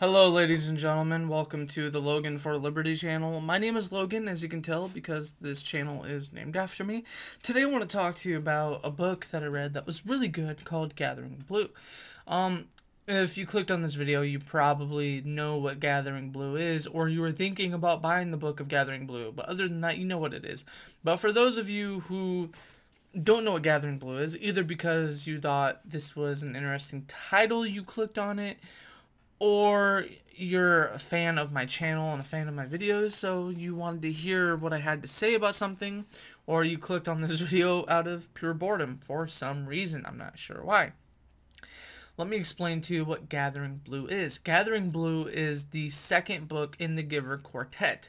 Hello, ladies and gentlemen. Welcome to the Logan for Liberty channel. My name is Logan, as you can tell, because this channel is named after me. Today, I want to talk to you about a book that I read that was really good called Gathering Blue. Um, if you clicked on this video, you probably know what Gathering Blue is, or you were thinking about buying the book of Gathering Blue. But other than that, you know what it is. But for those of you who don't know what Gathering Blue is, either because you thought this was an interesting title, you clicked on it, or you're a fan of my channel and a fan of my videos, so you wanted to hear what I had to say about something, or you clicked on this video out of pure boredom for some reason. I'm not sure why. Let me explain to you what Gathering Blue is. Gathering Blue is the second book in the Giver Quartet.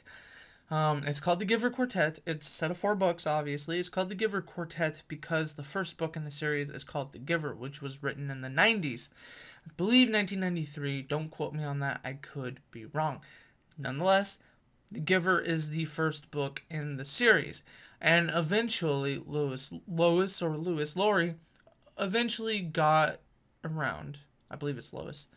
Um, it's called the Giver Quartet. It's a set of four books, obviously. It's called the Giver Quartet because the first book in the series is called The Giver, which was written in the 90s. I believe 1993. Don't quote me on that. I could be wrong. Nonetheless, The Giver is the first book in the series. And eventually, Lois, Lois or Lewis Lowry eventually got around. I believe it's Lois.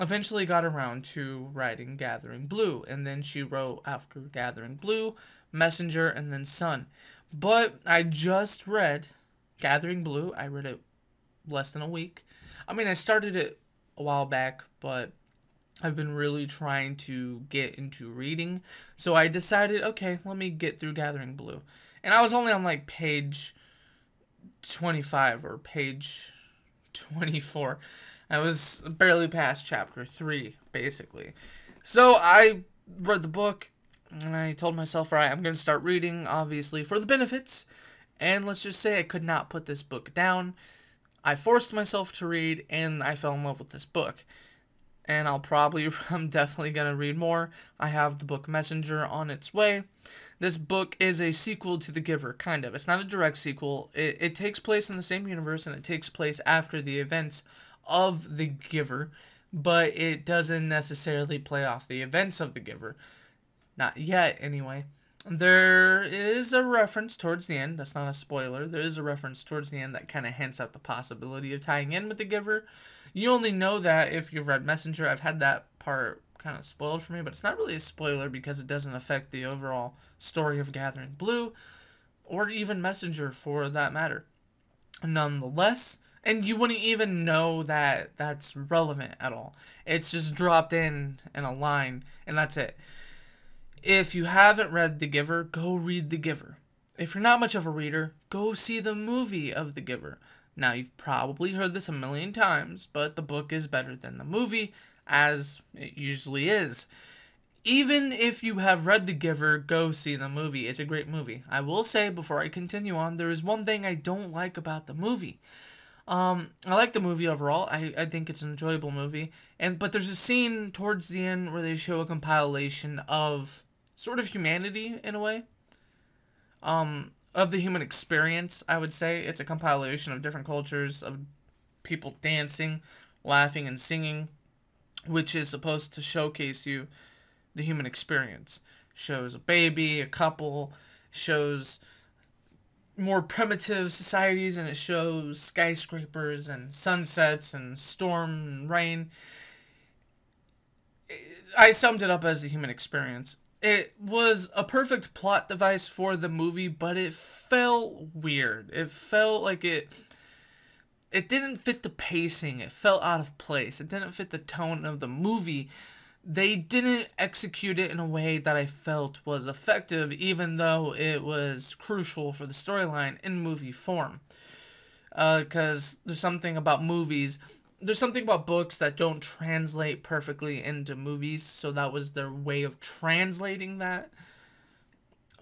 Eventually got around to writing Gathering Blue. And then she wrote after Gathering Blue, Messenger, and then Son. But I just read Gathering Blue. I read it less than a week. I mean, I started it a while back, but I've been really trying to get into reading. So I decided, okay, let me get through Gathering Blue. And I was only on like page 25 or page 24. I was barely past chapter 3, basically. So I read the book and I told myself, all right, I'm going to start reading, obviously, for the benefits. And let's just say I could not put this book down. I forced myself to read, and I fell in love with this book. And I'll probably, I'm definitely going to read more. I have the book Messenger on its way. This book is a sequel to The Giver, kind of. It's not a direct sequel. It, it takes place in the same universe, and it takes place after the events of The Giver, but it doesn't necessarily play off the events of The Giver. Not yet, anyway. There is a reference towards the end. That's not a spoiler. There is a reference towards the end that kind of hints at the possibility of tying in with the Giver. You only know that if you've read Messenger. I've had that part kind of spoiled for me, but it's not really a spoiler because it doesn't affect the overall story of Gathering Blue or even Messenger for that matter. Nonetheless, and you wouldn't even know that that's relevant at all. It's just dropped in in a line, and that's it. If you haven't read The Giver, go read The Giver. If you're not much of a reader, go see the movie of The Giver. Now, you've probably heard this a million times, but the book is better than the movie, as it usually is. Even if you have read The Giver, go see the movie. It's a great movie. I will say, before I continue on, there is one thing I don't like about the movie. Um, I like the movie overall. I, I think it's an enjoyable movie. And but there's a scene towards the end where they show a compilation of sort of humanity in a way. Um, of the human experience, I would say. It's a compilation of different cultures, of people dancing, laughing, and singing, which is supposed to showcase you the human experience. Shows a baby, a couple, shows more primitive societies, and it shows skyscrapers and sunsets and storm and rain. I summed it up as a human experience it was a perfect plot device for the movie, but it felt weird. It felt like it it didn't fit the pacing. It felt out of place. It didn't fit the tone of the movie. They didn't execute it in a way that I felt was effective, even though it was crucial for the storyline in movie form. Because uh, there's something about movies there's something about books that don't translate perfectly into movies, so that was their way of translating that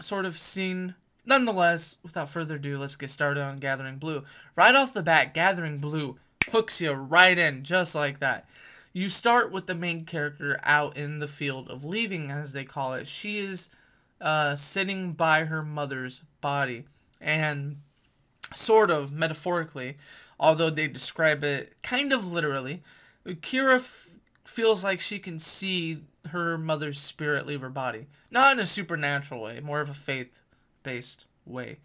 sort of scene. Nonetheless, without further ado, let's get started on Gathering Blue. Right off the bat, Gathering Blue hooks you right in, just like that. You start with the main character out in the field of leaving, as they call it. She is uh, sitting by her mother's body, and sort of metaphorically, although they describe it kind of literally. Kira feels like she can see her mother's spirit leave her body. Not in a supernatural way, more of a faith based way.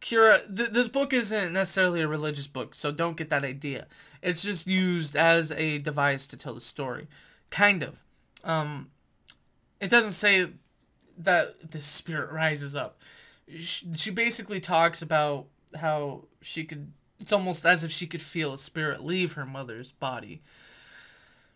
Kira, th- this book isn't necessarily a religious book, so don't get that idea. It's just used as a device to tell the story, kind of. Um, it doesn't say that the spirit rises up. She, she basically talks about how she could. It's almost as if she could feel a spirit leave her mother's body.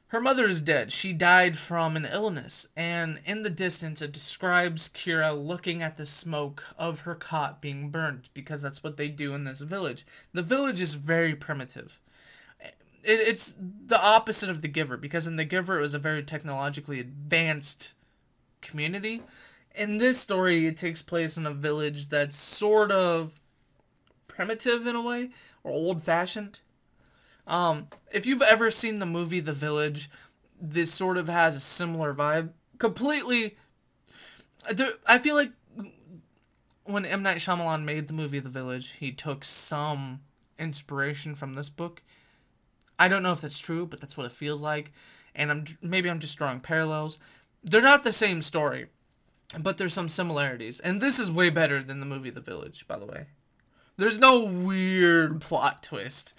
Her mother is dead. She died from an illness, and in the distance it describes Kira looking at the smoke of her cot being burned because that's what they do in this village. The village is very primitive. It, it's the opposite of the Giver because in the Giver it was a very technologically advanced community. In this story, it takes place in a village that's sort of primitive in a way or old fashioned um, if you've ever seen the movie The Village, this sort of has a similar vibe. Completely. I feel like when M. Night Shyamalan made the movie The Village, he took some inspiration from this book. I don't know if that's true, but that's what it feels like. And I'm maybe I'm just drawing parallels. They're not the same story, but there's some similarities. And this is way better than the movie The Village, by the way. There's no weird plot twist.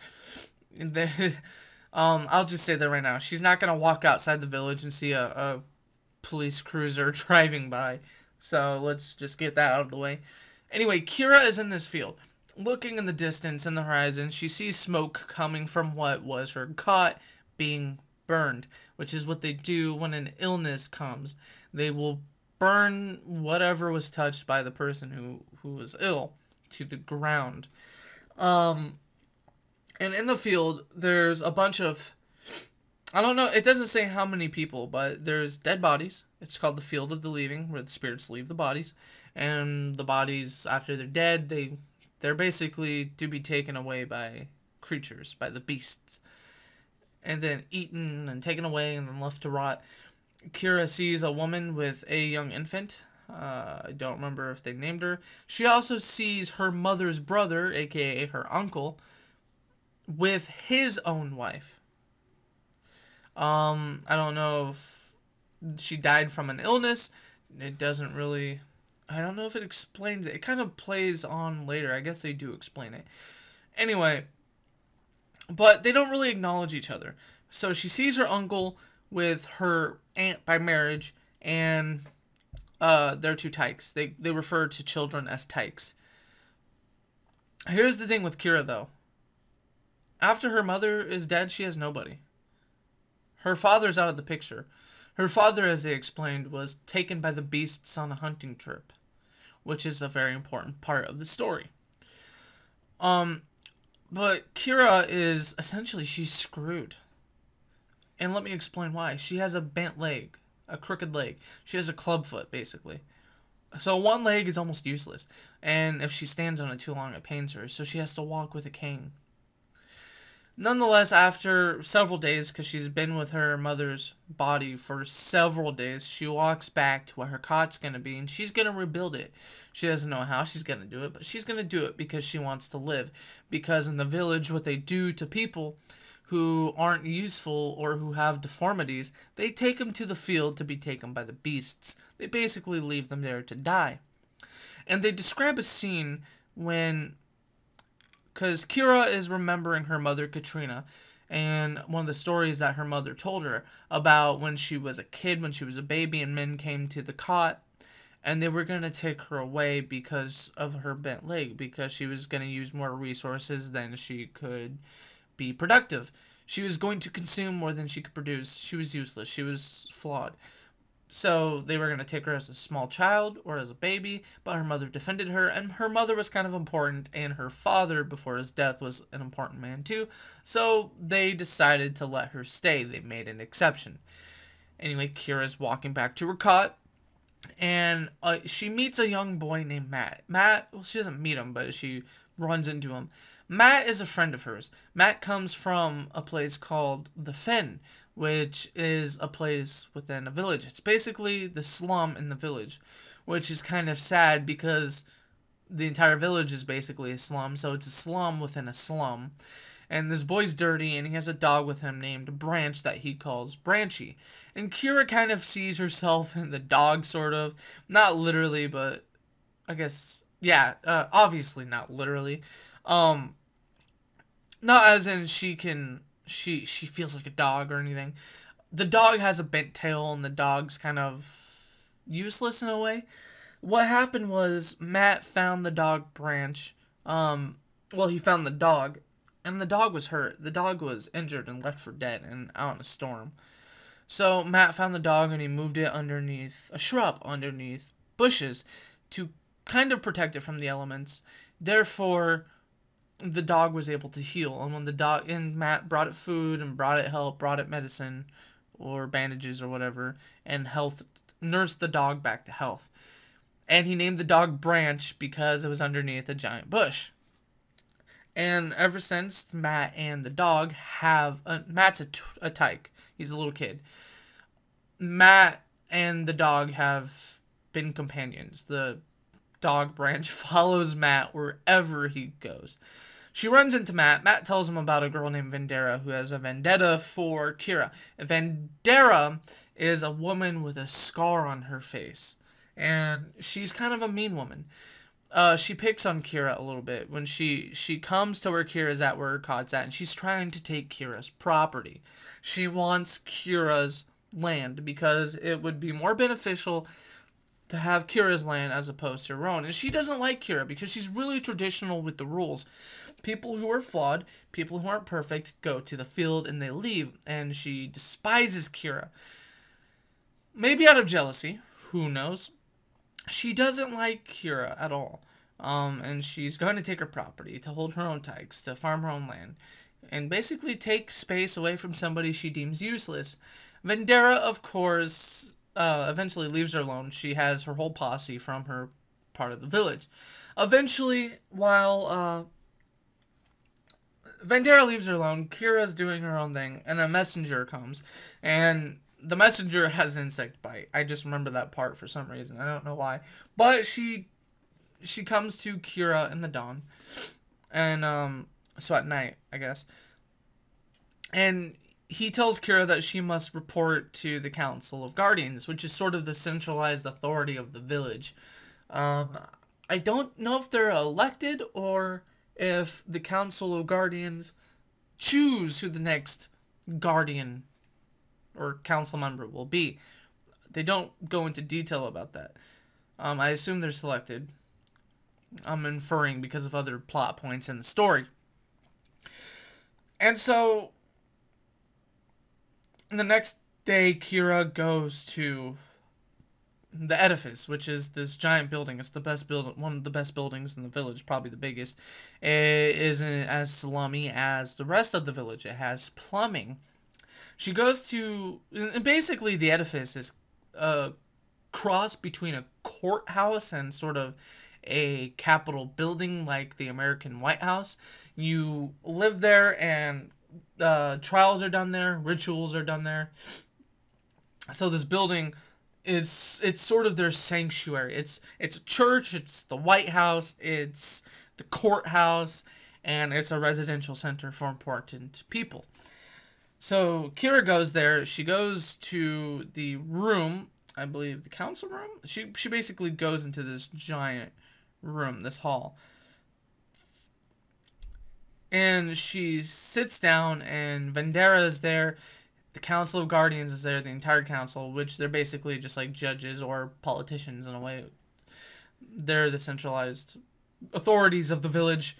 um, I'll just say that right now. She's not gonna walk outside the village and see a, a police cruiser driving by. So let's just get that out of the way. Anyway, Kira is in this field. Looking in the distance in the horizon, she sees smoke coming from what was her cot being burned, which is what they do when an illness comes. They will burn whatever was touched by the person who, who was ill to the ground. Um, and in the field, there's a bunch of. I don't know. It doesn't say how many people, but there's dead bodies. It's called the field of the leaving, where the spirits leave the bodies, and the bodies after they're dead, they they're basically to be taken away by creatures, by the beasts, and then eaten and taken away and then left to rot. Kira sees a woman with a young infant. Uh, I don't remember if they named her. She also sees her mother's brother, aka her uncle, with his own wife. Um, I don't know if she died from an illness. It doesn't really. I don't know if it explains it. It kind of plays on later. I guess they do explain it. Anyway, but they don't really acknowledge each other. So she sees her uncle with her aunt by marriage, and uh, they're two tykes. They they refer to children as tykes. Here's the thing with Kira though. After her mother is dead, she has nobody. Her father's out of the picture. Her father, as they explained, was taken by the beasts on a hunting trip, which is a very important part of the story. Um, but Kira is essentially she's screwed. And let me explain why. She has a bent leg, a crooked leg. She has a club foot, basically. So one leg is almost useless, and if she stands on it too long, it pains her. So she has to walk with a cane. Nonetheless, after several days, because she's been with her mother's body for several days, she walks back to where her cot's going to be and she's going to rebuild it. She doesn't know how she's going to do it, but she's going to do it because she wants to live. Because in the village, what they do to people who aren't useful or who have deformities, they take them to the field to be taken by the beasts. They basically leave them there to die. And they describe a scene when because Kira is remembering her mother Katrina and one of the stories that her mother told her about when she was a kid, when she was a baby, and men came to the cot and they were going to take her away because of her bent leg, because she was going to use more resources than she could be productive. She was going to consume more than she could produce. She was useless. She was flawed. So they were going to take her as a small child or as a baby, but her mother defended her, and her mother was kind of important, and her father, before his death, was an important man too. So they decided to let her stay. They made an exception. Anyway, Kira's walking back to her cot, and uh, she meets a young boy named Matt. Matt, well, she doesn't meet him, but she runs into him. Matt is a friend of hers. Matt comes from a place called The Fen, which is a place within a village. It's basically the slum in the village, which is kind of sad because the entire village is basically a slum, so it's a slum within a slum. And this boy's dirty, and he has a dog with him named Branch that he calls Branchy. And Kira kind of sees herself in the dog, sort of. Not literally, but I guess yeah, uh, obviously not literally. Um, not as in she can she she feels like a dog or anything. The dog has a bent tail and the dog's kind of useless in a way. What happened was Matt found the dog branch. Um, well, he found the dog, and the dog was hurt. The dog was injured and left for dead and out in a storm. So Matt found the dog and he moved it underneath a shrub, underneath bushes, to kind of protect it from the elements. Therefore, the dog was able to heal. And when the dog and Matt brought it food and brought it help, brought it medicine or bandages or whatever, and health nursed the dog back to health. And he named the dog Branch because it was underneath a giant bush. And ever since, Matt and the dog have a, Matt's a, a tyke. He's a little kid. Matt and the dog have been companions. The dog branch follows Matt wherever he goes. She runs into Matt. Matt tells him about a girl named Vendera who has a vendetta for Kira. Vendera is a woman with a scar on her face, and she's kind of a mean woman. Uh, she picks on Kira a little bit when she she comes to where Kira's at, where Kod's at, and she's trying to take Kira's property. She wants Kira's land because it would be more beneficial to have Kira's land as opposed to her own. And she doesn't like Kira because she's really traditional with the rules. People who are flawed, people who aren't perfect, go to the field and they leave. And she despises Kira. Maybe out of jealousy, who knows? She doesn't like Kira at all. Um, and she's going to take her property, to hold her own tykes, to farm her own land, and basically take space away from somebody she deems useless. Vendera, of course, uh, eventually leaves her alone. She has her whole posse from her part of the village. Eventually, while uh, leaves her alone, Kira's doing her own thing, and a messenger comes, and the messenger has an insect bite. I just remember that part for some reason. I don't know why, but she she comes to Kira in the dawn, and um, so at night, I guess, and he tells Kira that she must report to the Council of Guardians, which is sort of the centralized authority of the village. Um, I don't know if they're elected or if the Council of Guardians choose who the next Guardian or Council member will be. They don't go into detail about that. Um, I assume they're selected. I'm inferring because of other plot points in the story. And so the next day, Kira goes to the edifice, which is this giant building. It's the best building, one of the best buildings in the village, probably the biggest. It isn't as slummy as the rest of the village. It has plumbing. She goes to, basically, the edifice is a cross between a courthouse and sort of a capitol building like the American White House. You live there and uh, trials are done there, rituals are done there. So this building, it's it's sort of their sanctuary. It's it's a church. It's the White House. It's the courthouse, and it's a residential center for important people. So Kira goes there. She goes to the room, I believe, the council room. She she basically goes into this giant room, this hall and she sits down and Vendera is there the council of guardians is there the entire council which they're basically just like judges or politicians in a way they're the centralized authorities of the village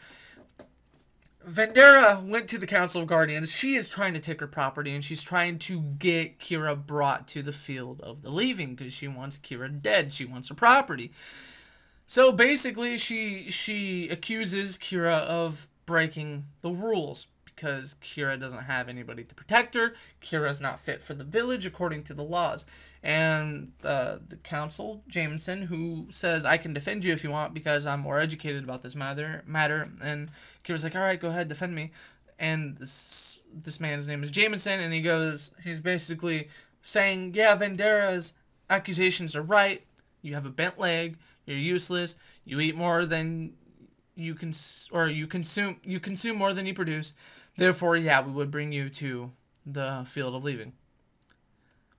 Vendera went to the Council of Guardians. She is trying to take her property and she's trying to get Kira brought to the field of the leaving because she wants Kira dead. She wants her property. So basically, she she accuses Kira of breaking the rules because Kira doesn't have anybody to protect her. Kira's not fit for the village according to the laws. And uh, the council, Jamison, who says, I can defend you if you want because I'm more educated about this matter. matter. And Kira's like, all right, go ahead, defend me. And this, this man's name is Jamison, and he goes, he's basically saying, yeah, Vendera's accusations are right. You have a bent leg. You're useless. You eat more than you can or you consume you consume more than you produce. Therefore, yeah, we would bring you to the field of leaving.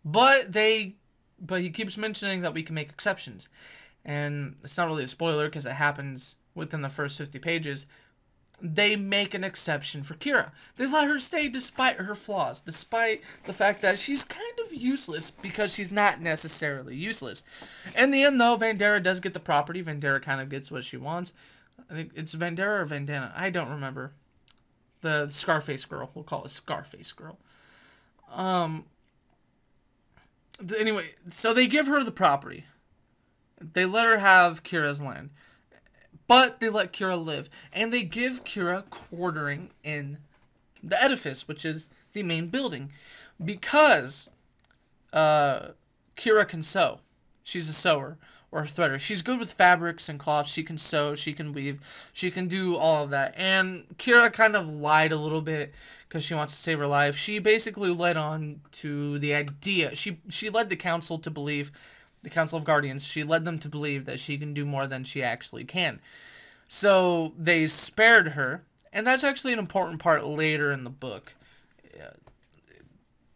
But they but he keeps mentioning that we can make exceptions. and it's not really a spoiler because it happens within the first 50 pages, they make an exception for Kira. They let her stay despite her flaws, despite the fact that she's kind of useless because she's not necessarily useless. In the end, though, Vandera does get the property. Vandera kind of gets what she wants. I think it's Vandera or Vandana. I don't remember. The Scarface girl. We'll call it Scarface girl. Um. Anyway, so they give her the property. They let her have Kira's land. But they let Kira live. And they give Kira quartering in the edifice, which is the main building. Because uh, Kira can sew. She's a sewer or threader. She's good with fabrics and cloths. She can sew, she can weave, she can do all of that. And Kira kind of lied a little bit because she wants to save her life. She basically led on to the idea. She she led the council to believe the Council of Guardians, she led them to believe that she can do more than she actually can. So they spared her, and that's actually an important part later in the book.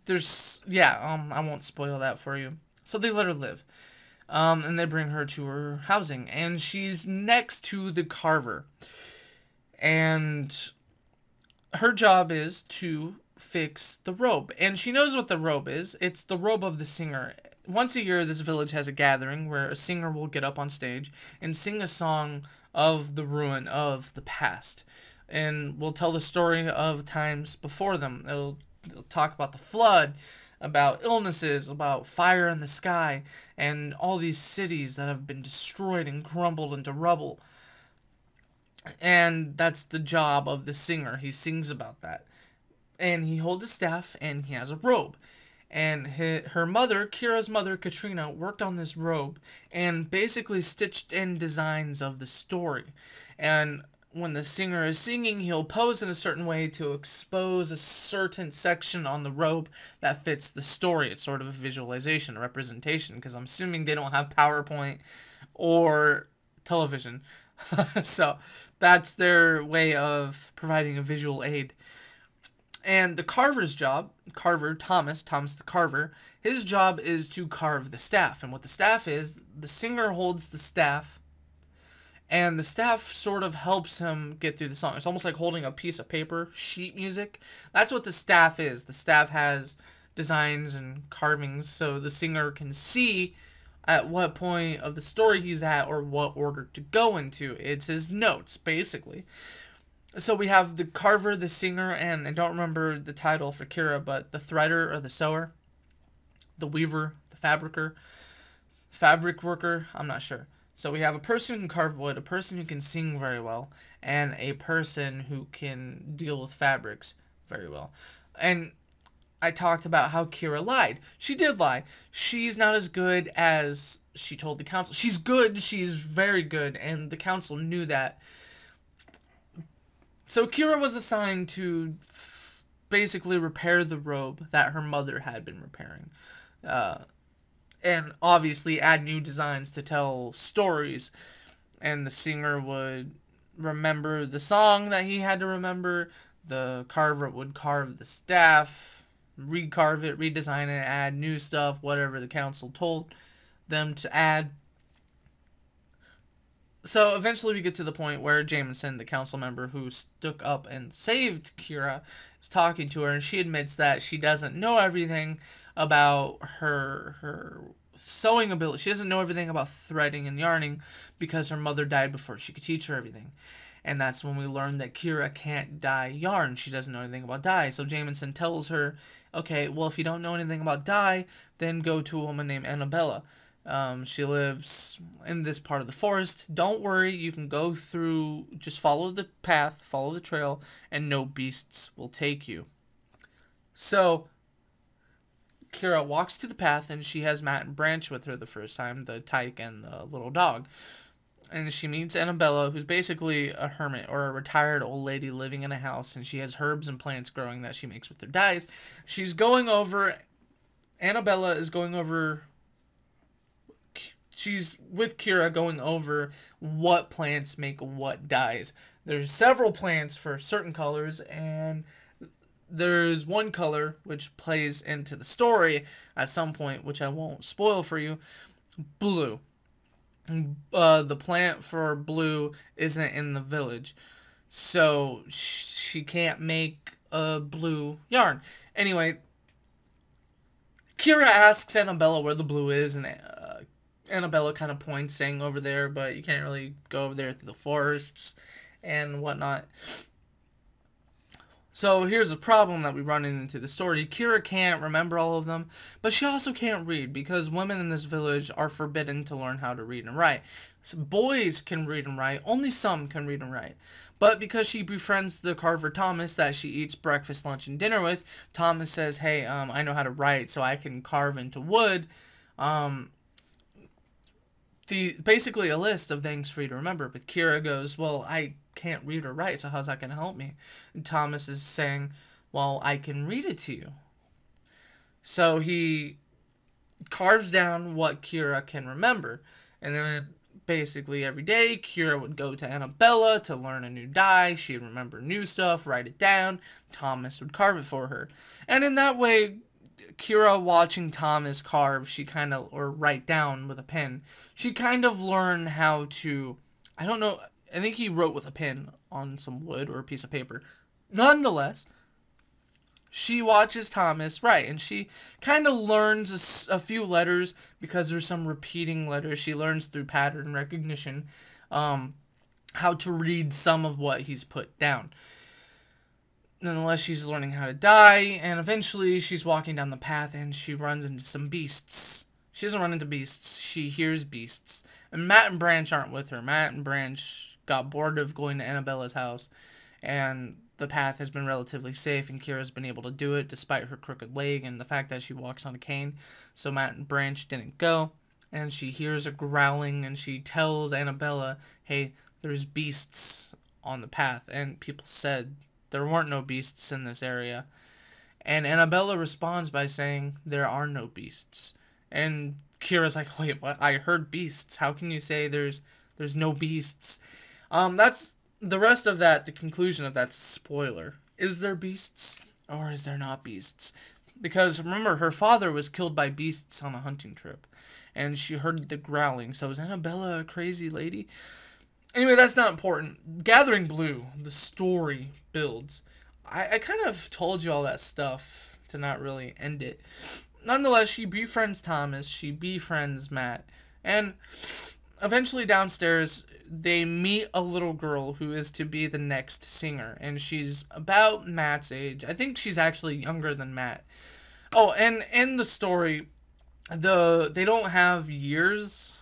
There's, yeah, um, I won't spoil that for you. So they let her live. Um, and they bring her to her housing, and she's next to the carver. And her job is to fix the robe. And she knows what the robe is. It's the robe of the singer once a year, this village has a gathering where a singer will get up on stage and sing a song of the ruin of the past. And will tell the story of times before them. It'll, it'll talk about the flood, about illnesses, about fire in the sky, and all these cities that have been destroyed and crumbled into rubble. And that's the job of the singer. He sings about that. And he holds a staff and he has a robe and her mother, Kira's mother, Katrina, worked on this robe and basically stitched in designs of the story. And when the singer is singing, he'll pose in a certain way to expose a certain section on the robe that fits the story. It's sort of a visualization, a representation, because I'm assuming they don't have PowerPoint or television. so that's their way of providing a visual aid. And the carver's job, carver Thomas, Thomas the carver, his job is to carve the staff. And what the staff is, the singer holds the staff, and the staff sort of helps him get through the song. It's almost like holding a piece of paper, sheet music. That's what the staff is. The staff has designs and carvings so the singer can see at what point of the story he's at or what order to go into. It's his notes, basically so we have the carver, the singer, and I don't remember the title for Kira, but the threader or the sewer, the weaver, the fabricer, fabric worker, I'm not sure. So we have a person who can carve wood, a person who can sing very well, and a person who can deal with fabrics very well. And I talked about how Kira lied. She did lie. She's not as good as she told the council. She's good, she's very good, and the council knew that so Kira was assigned to basically repair the robe that her mother had been repairing. Uh, and obviously add new designs to tell stories. And the singer would remember the song that he had to remember. The carver would carve the staff, recarve it, redesign it, add new stuff, whatever the council told them to add so eventually we get to the point where Jamison, the council member who stuck up and saved Kira, is talking to her, and she admits that she doesn't know everything about her her sewing ability. She doesn't know everything about threading and yarning because her mother died before she could teach her everything. And that's when we learn that Kira can't dye yarn. She doesn't know anything about dye. So Jamison tells her, okay, well, if you don't know anything about dye, then go to a woman named Annabella um, she lives in this part of the forest. Don't worry, you can go through, just follow the path, follow the trail, and no beasts will take you. So, Kira walks to the path, and she has Matt and Branch with her the first time, the tyke and the little dog. And she meets Annabella, who's basically a hermit or a retired old lady living in a house, and she has herbs and plants growing that she makes with her dyes. She's going over, Annabella is going over she's with Kira going over what plants make what dyes. There's several plants for certain colors, and there's one color which plays into the story at some point, which I won't spoil for you blue. uh, the plant for blue isn't in the village. So she can't make a blue yarn. Anyway, Kira asks Annabella where the blue is, and uh, Annabella kind of points, saying over there, but you can't really go over there through the forests and whatnot. So here's a problem that we run into the story. Kira can't remember all of them, but she also can't read because women in this village are forbidden to learn how to read and write. So boys can read and write, only some can read and write. But because she befriends the carver Thomas that she eats breakfast, lunch, and dinner with, Thomas says, hey, um, I know how to write, so I can carve into wood. Um, the basically a list of things for you to remember. But Kira goes, well, I can't read or write, so how's that going to help me? And Thomas is saying, well, I can read it to you. So he carves down what Kira can remember. And then basically every day, Kira would go to Annabella to learn a new dye. She'd remember new stuff, write it down. Thomas would carve it for her. And in that way, Kira watching Thomas carve, she kind of, or write down with a pen, she kind of learned how to, I don't know, I think he wrote with a pen on some wood or a piece of paper. Nonetheless, she watches Thomas write, and she kind of learns a, a, few letters because there's some repeating letters. She learns through pattern recognition um, how to read some of what he's put down. Nonetheless, she's learning how to dye, and eventually she's walking down the path and she runs into some beasts. She doesn't run into beasts, she hears beasts. And Matt and Branch aren't with her. Matt and Branch got bored of going to Annabella's house, and the path has been relatively safe, and Kira's been able to do it despite her crooked leg and the fact that she walks on a cane. So Matt and Branch didn't go, and she hears a growling, and she tells Annabella, hey, there's beasts on the path, and people said there weren't no beasts in this area. And Annabella responds by saying, There are no beasts. And Kira's like, Wait, what? I heard beasts. How can you say there's there's no beasts? Um, that's the rest of that, the conclusion of that's a spoiler. Is there beasts or is there not beasts? Because remember, her father was killed by beasts on a hunting trip. And she heard the growling. So is Annabella a crazy lady? Anyway, that's not important. Gathering Blue, the story builds. I, I kind of told you all that stuff to not really end it. Nonetheless, she befriends Thomas, she befriends Matt, and eventually downstairs they meet a little girl who is to be the next singer, and she's about Matt's age. I think she's actually younger than Matt. Oh, and in the story, the they don't have years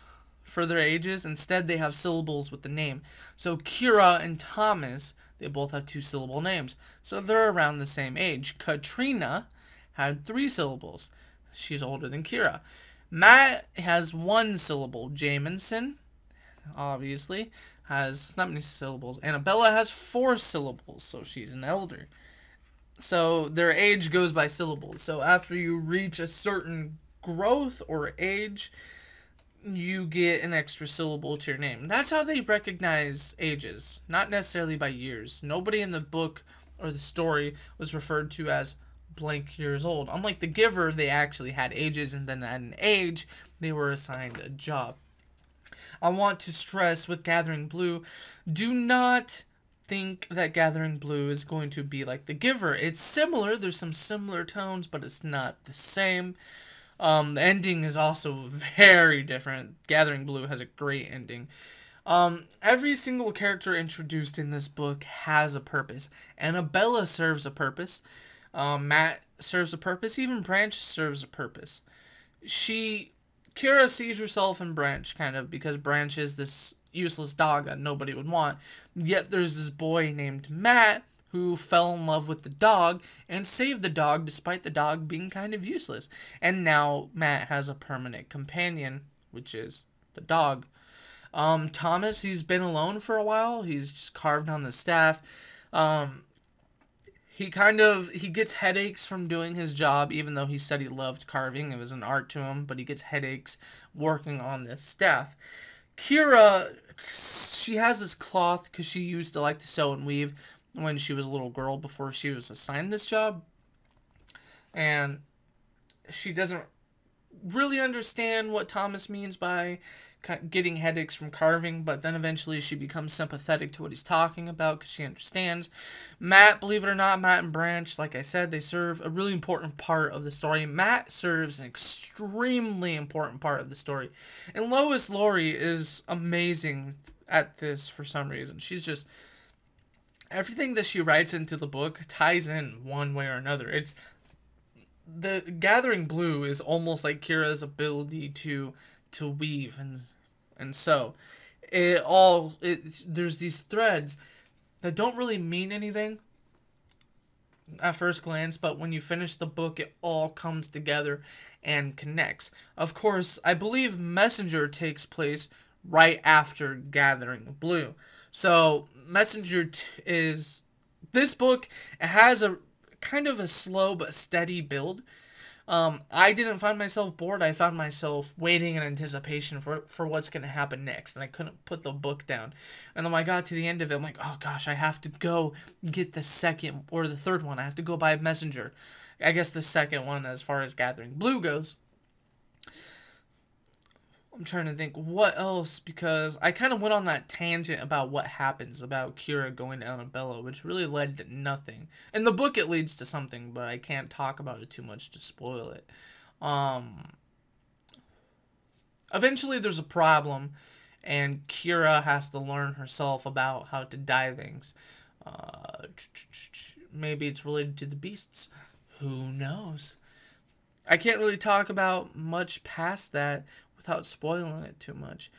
for their ages. Instead, they have syllables with the name. So Kira and Thomas, they both have two syllable names. So they're around the same age. Katrina had three syllables. She's older than Kira. Matt has one syllable. Jamison, obviously, has not many syllables. Annabella has four syllables, so she's an elder. So their age goes by syllables. So after you reach a certain growth or age, you get an extra syllable to your name. That's how they recognize ages, not necessarily by years. Nobody in the book or the story was referred to as blank years old. Unlike the giver, they actually had ages, and then at an age, they were assigned a job. I want to stress with Gathering Blue do not think that Gathering Blue is going to be like the giver. It's similar, there's some similar tones, but it's not the same. Um, the ending is also very different. Gathering Blue has a great ending. Um, every single character introduced in this book has a purpose. Annabella serves a purpose. Um, Matt serves a purpose. Even Branch serves a purpose. She, Kira sees herself in Branch, kind of, because Branch is this useless dog that nobody would want. Yet there's this boy named Matt who fell in love with the dog and saved the dog despite the dog being kind of useless. And now Matt has a permanent companion, which is the dog. Um, Thomas, he's been alone for a while. He's just carved on the staff. Um, he kind of he gets headaches from doing his job even though he said he loved carving it was an art to him but he gets headaches working on this staff kira she has this cloth because she used to like to sew and weave when she was a little girl before she was assigned this job. And she doesn't really understand what Thomas means by getting headaches from carving, but then eventually she becomes sympathetic to what he's talking about because she understands. Matt, believe it or not, Matt and Branch, like I said, they serve a really important part of the story. Matt serves an extremely important part of the story. And Lois Lowry is amazing at this for some reason. She's just everything that she writes into the book ties in one way or another. It's the Gathering Blue is almost like Kira's ability to to weave and and sew. It all it there's these threads that don't really mean anything at first glance, but when you finish the book, it all comes together and connects. Of course, I believe Messenger takes place right after Gathering Blue. So Messenger is this book. Has a kind of a slow but steady build. Um, I didn't find myself bored. I found myself waiting in anticipation for, for what's going to happen next, and I couldn't put the book down. And then when I got to the end of it, I'm like, oh gosh, I have to go get the second or the third one. I have to go buy Messenger. I guess the second one as far as Gathering Blue goes. I'm trying to think what else because I kind of went on that tangent about what happens about Kira going to Annabella, which really led to nothing. In the book, it leads to something, but I can't talk about it too much to spoil it. Um, eventually, there's a problem, and Kira has to learn herself about how to dye things. Uh, maybe it's related to the beasts. Who knows? I can't really talk about much past that without spoiling it too much.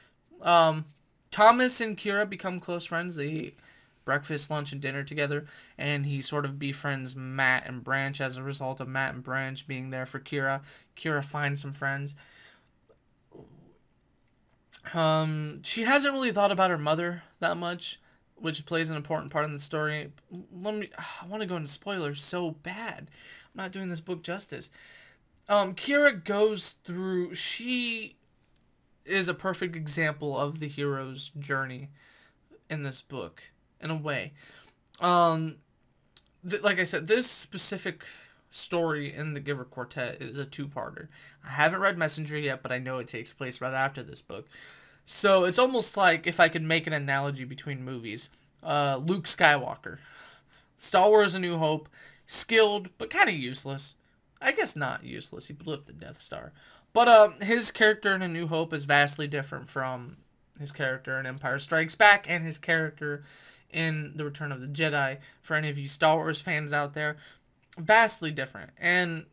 Um, Thomas and Kira become close friends. They eat breakfast, lunch, and dinner together, and he sort of befriends Matt and Branch as a result of Matt and Branch being there for Kira. Kira finds some friends. Um, she hasn't really thought about her mother that much, which plays an important part in the story. Let me. I want to go into spoilers so bad. I'm not doing this book justice. Um, Kira goes through. She is a perfect example of the hero's journey in this book in a way. Um, like I said, this specific story in the Giver Quartet is a two-parter. I haven't read Messenger yet, but I know it takes place right after this book. So it's almost like if I could make an analogy between movies. Uh, Luke Skywalker. Star Wars A New Hope. Skilled, but kind of useless. I guess not useless. He blew up the Death Star. But um, his character in A New Hope is vastly different from his character in Empire Strikes Back and his character in The Return of the Jedi. For any of you Star Wars fans out there, vastly different. And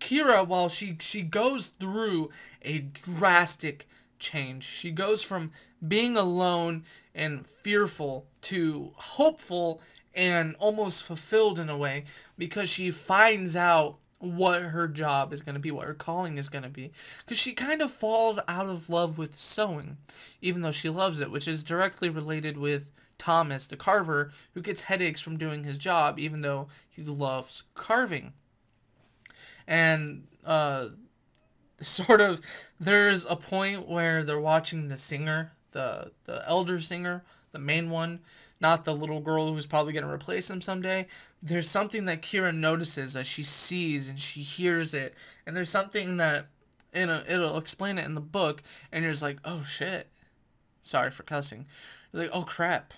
Kira, while she she goes through a drastic change, she goes from being alone and fearful to hopeful and almost fulfilled in a way because she finds out what her job is going to be, what her calling is going to be. Because she kind of falls out of love with sewing, even though she loves it, which is directly related with Thomas, the carver, who gets headaches from doing his job, even though he loves carving. And, uh, sort of, there's a point where they're watching the singer, the, the elder singer, the main one, not the little girl who's probably going to replace him someday. There's something that Kira notices as she sees and she hears it, and there's something that in a, it'll explain it in the book, and you're just like, oh shit. Sorry for cussing. You're like, oh crap.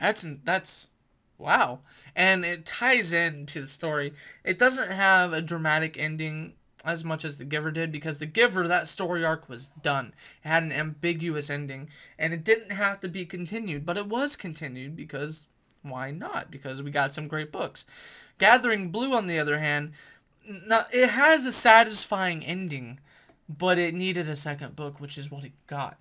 That's that's wow, and it ties into the story. It doesn't have a dramatic ending as much as The Giver did because The Giver, that story arc was done. It had an ambiguous ending and it didn't have to be continued, but it was continued because why not? Because we got some great books. Gathering Blue, on the other hand, now it has a satisfying ending, but it needed a second book, which is what it got.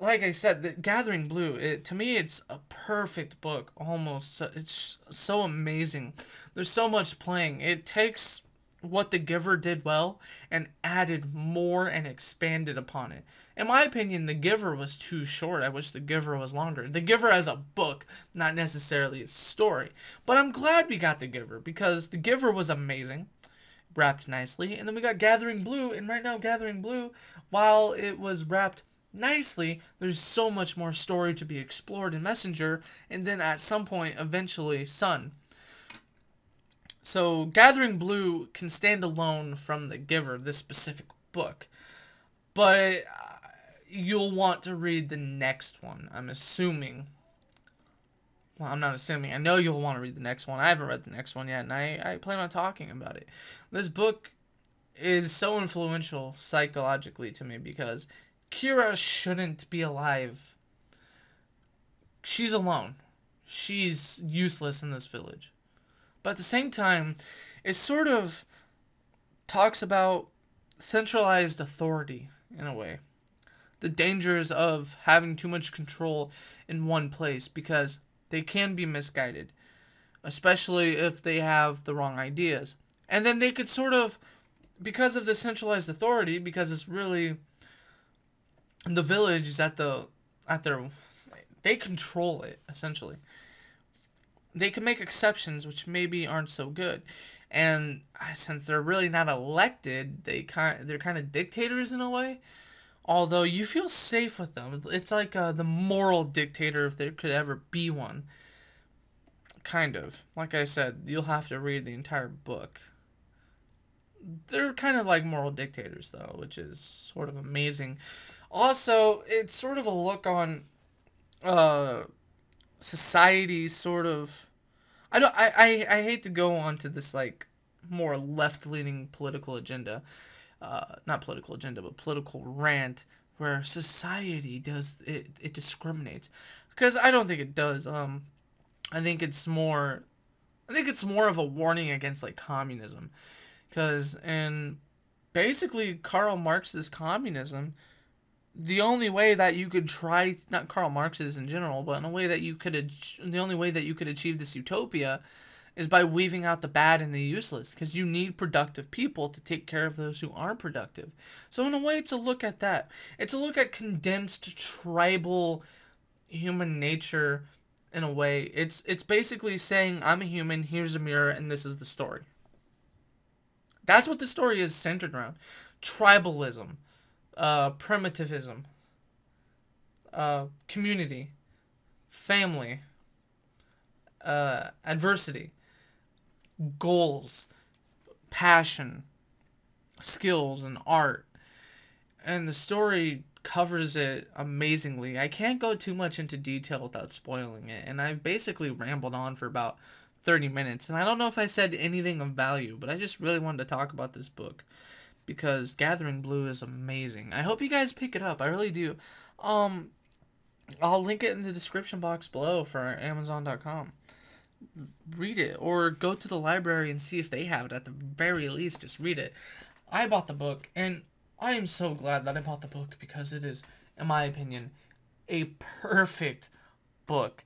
Like I said, the Gathering Blue, it, to me, it's a perfect book. Almost, it's so amazing. There's so much playing. It takes what The Giver did well and added more and expanded upon it. In my opinion, The Giver was too short. I wish The Giver was longer. The Giver as a book, not necessarily a story. But I'm glad we got The Giver because The Giver was amazing, wrapped nicely. And then we got Gathering Blue, and right now, Gathering Blue, while it was wrapped nicely, there's so much more story to be explored in Messenger, and then at some point, eventually, Son. So, Gathering Blue can stand alone from The Giver, this specific book. But, you'll want to read the next one. I'm assuming. Well, I'm not assuming. I know you'll want to read the next one. I haven't read the next one yet, and I, I plan on talking about it. This book is so influential psychologically to me because Kira shouldn't be alive. She's alone. She's useless in this village. But at the same time, it sort of talks about centralized authority in a way. The dangers of having too much control in one place because they can be misguided, especially if they have the wrong ideas. And then they could sort of, because of the centralized authority, because it's really the village is at the at their they control it essentially. They can make exceptions which maybe aren't so good. And uh, since they're really not elected, they kind they're kind of dictators in a way. Although you feel safe with them, it's like uh, the moral dictator if there could ever be one. Kind of. Like I said, you'll have to read the entire book. They're kind of like moral dictators, though, which is sort of amazing. Also, it's sort of a look on uh, society, sort of. I don't. I, I, I hate to go on to this like more left leaning political agenda, uh, not political agenda, but political rant where society does it, it discriminates because I don't think it does. Um, I think it's more, I think it's more of a warning against like communism, because in basically Karl Marx's communism, the only way that you could try not Karl Marx's in general, but in a way that you could the only way that you could achieve this utopia is by weaving out the bad and the useless because you need productive people to take care of those who aren't productive. So in a way it's a look at that. It's a look at condensed tribal human nature in a way. It's it's basically saying I'm a human, here's a mirror and this is the story. That's what the story is centered around. Tribalism, uh, primitivism, uh, community, family, uh, adversity goals, passion, skills, and art. And the story covers it amazingly. I can't go too much into detail without spoiling it, and I've basically rambled on for about 30 minutes. And I don't know if I said anything of value, but I just really wanted to talk about this book because Gathering Blue is amazing. I hope you guys pick it up. I really do. Um I'll link it in the description box below for amazon.com read it or go to the library and see if they have it at the very least just read it. I bought the book and i am so glad that i bought the book because it is in my opinion a perfect book.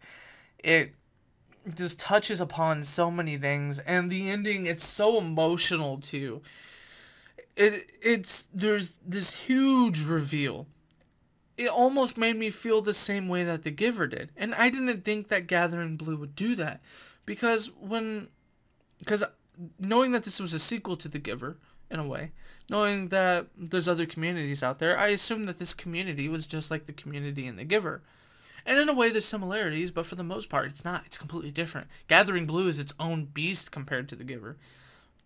It just touches upon so many things and the ending it's so emotional too. It it's there's this huge reveal it almost made me feel the same way that The Giver did. And I didn't think that Gathering Blue would do that because when because knowing that this was a sequel to The Giver in a way, knowing that there's other communities out there, I assumed that this community was just like the community in The Giver. And in a way, there's similarities, but for the most part, it's not. It's completely different. Gathering Blue is its own beast compared to The Giver.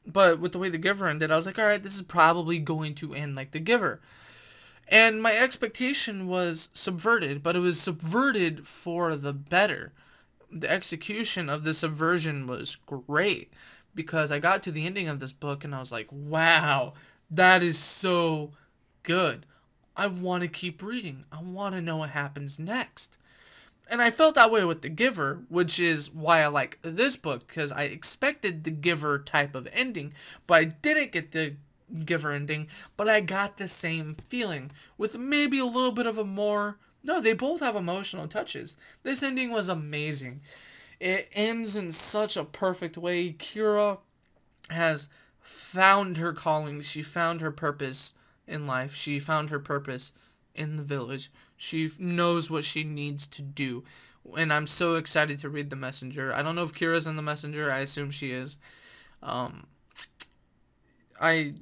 But with the way The Giver ended, I was like, all right, this is probably going to end like The Giver. And my expectation was subverted, but it was subverted for the better the execution of the subversion was great because I got to the ending of this book and I was like, wow, that is so good. I want to keep reading. I want to know what happens next. And I felt that way with The Giver, which is why I like this book because I expected the Giver type of ending, but I didn't get the Giver ending, but I got the same feeling with maybe a little bit of a more no, they both have emotional touches. This ending was amazing. It ends in such a perfect way. Kira has found her calling. She found her purpose in life. She found her purpose in the village. She knows what she needs to do. And I'm so excited to read The Messenger. I don't know if Kira's in The Messenger. I assume she is. Um, I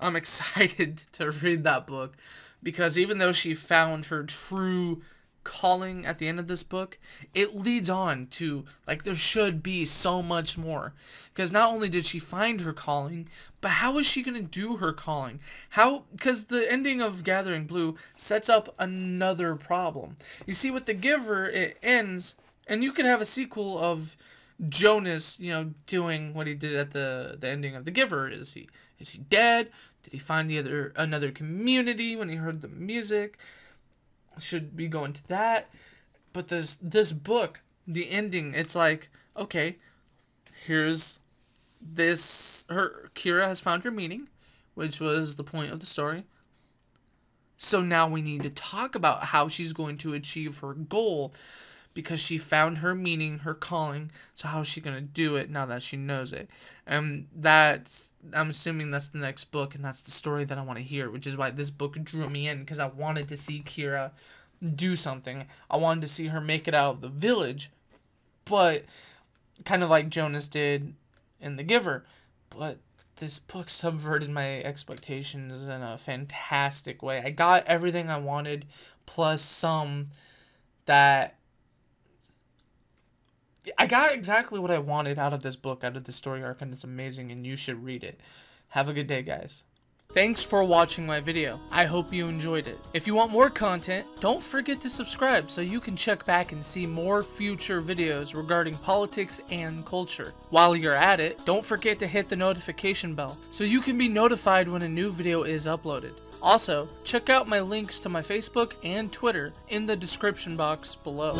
I'm excited to read that book because even though she found her true calling at the end of this book, it leads on to like there should be so much more. Because not only did she find her calling, but how is she going to do her calling? How cuz the ending of Gathering Blue sets up another problem. You see with The Giver it ends and you could have a sequel of Jonas, you know, doing what he did at the the ending of The Giver. Is he is he dead? Did he find the other another community when he heard the music? Should we go into that? But this this book, the ending, it's like, okay, here's this her Kira has found her meaning, which was the point of the story. So now we need to talk about how she's going to achieve her goal because she found her meaning, her calling. So how is she gonna do it now that she knows it? And that's I'm assuming that's the next book, and that's the story that I want to hear, which is why this book drew me in because I wanted to see Kira do something. I wanted to see her make it out of the village, but kind of like Jonas did in The Giver. But this book subverted my expectations in a fantastic way. I got everything I wanted, plus some that I got exactly what I wanted out of this book, out of this story arc, and it's amazing, and you should read it. Have a good day, guys. Thanks for watching my video. I hope you enjoyed it. If you want more content, don't forget to subscribe so you can check back and see more future videos regarding politics and culture. While you're at it, don't forget to hit the notification bell so you can be notified when a new video is uploaded. Also, check out my links to my Facebook and Twitter in the description box below.